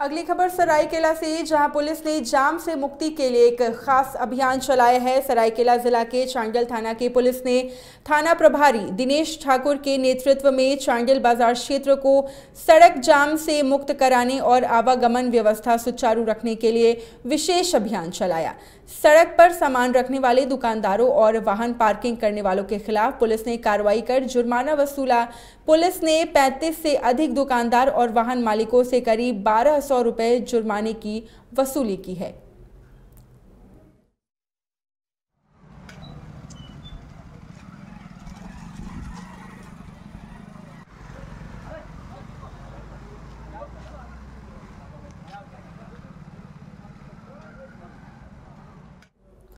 अगली खबर सरायकेला से, जहाँ पुलिस ने जाम से मुक्ति के लिए एक खास अभियान चलाया है। सरायकेला जिला के चांडल थाना की पुलिस ने थाना प्रभारी दिनेश ठाकुर के नेतृत्व में चांडल बाज़ार क्षेत्र को सड़क जाम से मुक्त कराने और आवागमन व्यवस्था सुचारू रखने के लिए विशेष अभियान चलाया। सड़क पर सामान रखने वाले दुकानदारों और वाहन पार्किंग करने वालों के खिलाफ पुलिस ने कार्रवाई कर जुर्माना वसूला। पुलिस ने 35 से अधिक दुकानदार और वाहन मालिकों से करीब बारह सौ रुपये जुर्माने की वसूली की है।